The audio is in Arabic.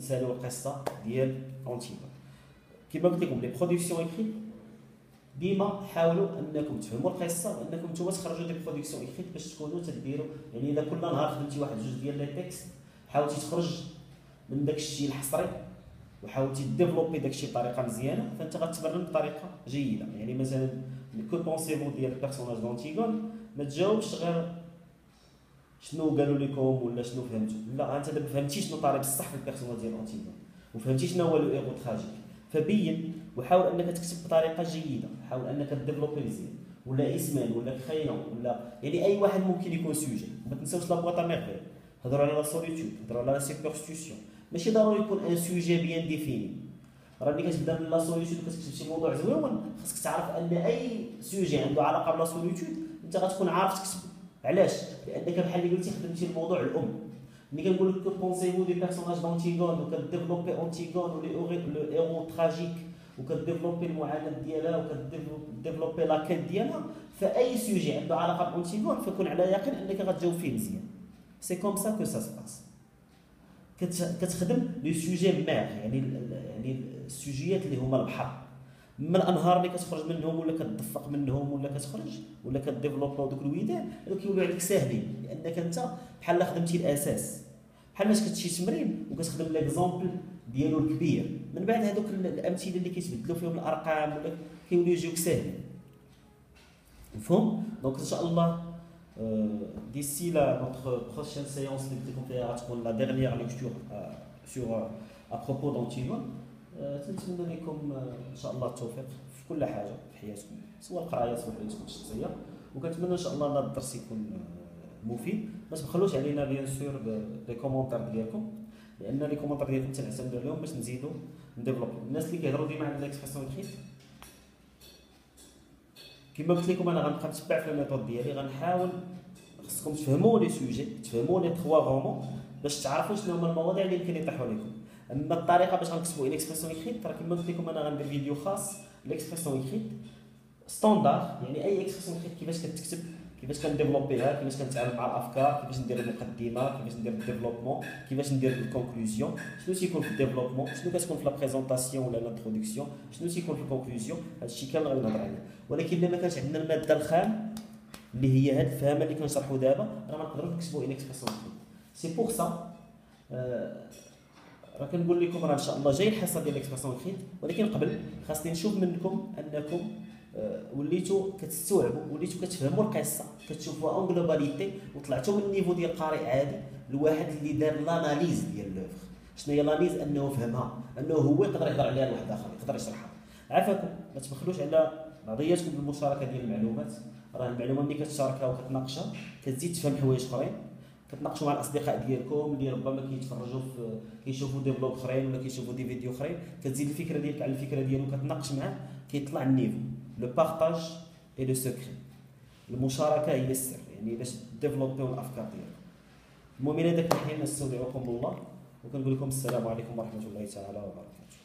نسالوا القصة ديال اونتيغون كما قلت لكم les productions écrites ديما حاولوا انكم تفهموا القصة وانكم نتوما تخرجوا des productions écrites باش تكونوا تديروا يعني اذا كل نهار خدمتي واحد جوج ديال les textes حاولتي تخرج من داك الشيء الحصر وحاولتي développer داك الشيء بطريقه مزيانه فانت غتبرمج بطريقه جيده يعني مثلا que pensez-vous ديال ال personnage d'Antigone ما تجاوبش غير شنو قالوا لكم ولا شنو فهمتوا؟ لا أنت دابا فهمتي شنو طالب الصح في ال personnage ديال انتيغون وفهمتي شنو هو le héros tragique فبين وحاول أنك تكتب بطريقة جيدة حاول أنك développer مزيان ولا اسمان ولا كريون ولا يعني أي واحد ممكن يكون sujet ما تنساوش la Boîte à merveilles هضروا على la solitude هضروا على la superstition ماشي ضروري يكون un sujet bien défini راه ملي كتبدا من la solitude وكتكتب شي موضوع زويون خاصك تعرف أن أي sujet عنده علاقة ب la solitude أنت غتكون عارف تكتب علاش؟ لانك بحال اللي قلتي خدمتي الموضوع الأم. ملي كنقول لك principaux des personnages d'Antigone وك développer Antigone ولي le héros tragique وك développer المعاناه ديالها وك développer la quête ديالها فأي sujet عنده علاقة بونتيغون فكون على يقين أنك غتجاوب فيه مزيان. c'est comme ça que ça se passe كتخدم les sujets mères يعني يعني السوجيات اللي هما البحر من الانهار اللي كتخرج منهم ولا كتدفق منهم ولا كتخرج ولا ك développer و دوك الويدان هادو كيوليو عليك ساهلين لأنك أنت بحال خدمتي الأساس. بحال ما كتشي تمرين وكتخدم l'exemple ديالو الكبير. من بعد هذوك الأمثلة اللي كيتبدلوا فيهم الأرقام ولا كيوليو يجيوك ساهلين مفهوم؟ donc إن شاء الله d'ici la, notre prochaine séance قلت لكم فيها غتكون la dernière lecture sur à propos d'Antigone تنتمنى لكم إن شاء الله التوفيق في كل حاجة في حياتكم سواء القراية سواء حياتكم الشخصية. وكنتمنى إن شاء الله هذا الدرس يكون مفيد. ما تبخلوش علينا bien sûr les commentaires ديالكم لأن les commentaires ديالكم تنعتمدوا عليهم باش نزيدوا ن développer الناس اللي كيهضروا ديما على l'expression écrite كما قلت لكم أنا غنبقى نتبع في ال méthode ديالي غنحاول خصكم تفهموا les sujets تفهموا les trois romans باش تعرفوا شنو هما المواضيع اللي يمكن يطيحوا لكم اما الطريقة باش غنكتبوا expression écrite راه كما قلت لكم أنا غندير فيديو خاص l'expression écrite standard يعني أي expression écrite كيفاش كتكتب كيفاش كن développer يها كيفاش كنتعامل مع الأفكار كيفاش ندير المقدمة كيفاش ندير ال développement كيفاش ندير ال conclusion شنو تيكون في ال développement شنو كتكون في la présentation ولا l'introduction شنو تيكون في ال conclusion هادشي كامل غادي نهضر عليه. ولكن إلا ما كانش عندنا المادة الخام اللي هي هاد الفهمة اللي كنشرحو دابا راه ما نقدروش نكتبوا une expression c'est pour ça راه كنقول لكم راه إن شاء الله جاي الحصة ديال ال expression écrite ولكن قبل خاصني نشوف منكم أنكم آه، وليتوا كتستوعبوا وليتوا كتفهموا القصة كتشوفوها en globalité وطلعتوا من ال niveau ديال قارئ عادي لواحد اللي دار l'analyse ديال l'œuvre شنو هي l'analyse أنه فهمها أنه هو يقدر يهضر عليها لواحد آخر يقدر يشرحها. عافاكم ما تبخلوش على بعضياتكم بالمشاركة ديال المعلومات. راه المعلومة ملي كتشاركها وكتناقشها كتزيد تفهم حوايج أخرين. كتناقشوا مع الأصدقاء ديالكم اللي ربما كيتفرجوا في كيشوفوا des blogs اخرين ولا كيشوفوا des vidéos اخرين كتزيد الفكرة ديالك على الفكرة ديالو كتناقش معاه كيطلع ال niveau. le partage est le secret المشاركة هي السر. يعني باش développer و الأفكار ديالكم المهم إلى ذاك الحين نستودعكم الله وكنقول لكم السلام عليكم ورحمة الله تعالى وبركاته.